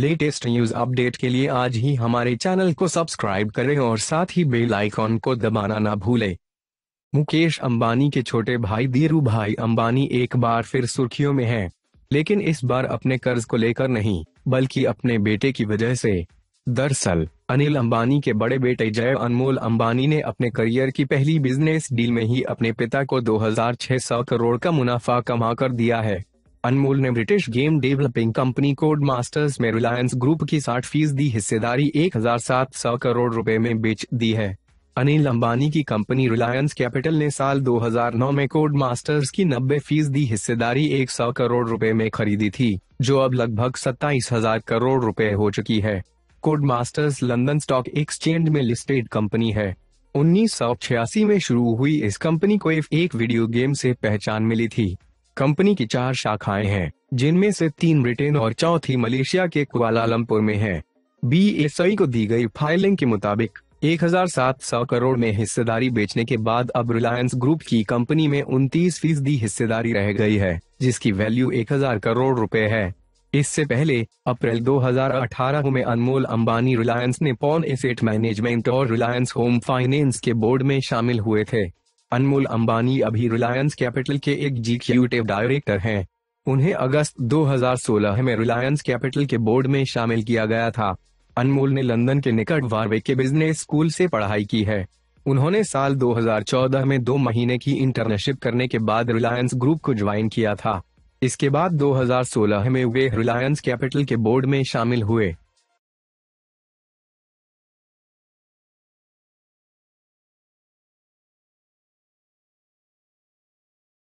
Latest news update के लिए आज ही हमारे चैनल को सब्सक्राइब करें और साथ ही बेल आइकॉन को दबाना ना भूलें। मुकेश अंबानी के छोटे भाई धीरू भाई अंबानी एक बार फिर सुर्खियों में हैं, लेकिन इस बार अपने कर्ज को लेकर नहीं बल्कि अपने बेटे की वजह से। दरअसल अनिल अंबानी के बड़े बेटे जय अनमोल अंबानी ने अपने करियर की पहली बिज़नेस डील में ही अपने पिता को 2600 करोड़ का मुनाफा कमा दिया है। अनमोल ने British game developing company Codemasters में रिलायंस ग्रुप की 60 फ़ीसदी हिस्सेदारी 1700 करोड़ रुपए में बेच दी है। अनिल अंबानी की कंपनी रिलायंस कैपिटल ने साल 2009 में कोड मास्टर्स की 90 फ़ीसदी हिस्सेदारी 100 करोड़ रुपए में खरीदी थी, जो अब लगभग सत्ताईस हज़ार करोड़ रुपए हो चुकी है। Codemasters London stock exchange में लिस्टेड कंपनी है। उन्नीस सौ छियासी में शुरू हुई इस कंपनी को एक वीडियो गेम से पहचान मिली थी। कंपनी की चार शाखाएँ हैं, जिनमें से तीन ब्रिटेन और चौथी मलेशिया के कुआलालंपुर में है। बी को दी गई फाइलिंग के मुताबिक 1700 करोड़ में हिस्सेदारी बेचने के बाद अब रिलायंस ग्रुप की कंपनी में उनतीस फ़ीसदी हिस्सेदारी रह गई है, जिसकी वैल्यू 1000 करोड़ रुपए है। इससे पहले, अप्रैल 2018 में अनमोल अंबानी रिलायंस ने पॉन एसेट मैनेजमेंट और रिलायंस होम फाइनेंस के बोर्ड में शामिल हुए थे। अनमोल अंबानी अभी रिलायंस कैपिटल के एक जीक्यूटिव डायरेक्टर हैं। उन्हें अगस्त 2016 में रिलायंस कैपिटल के बोर्ड में शामिल किया गया था। अनमोल ने लंदन के निकट वार्वे के बिज़नेस स्कूल से पढ़ाई की है। उन्होंने साल 2014 में दो महीने की इंटर्नशिप करने के बाद रिलायंस ग्रुप को ज्वाइन किया था। इसके बाद 2016 में वे रिलायंस कैपिटल के बोर्ड में शामिल हुए।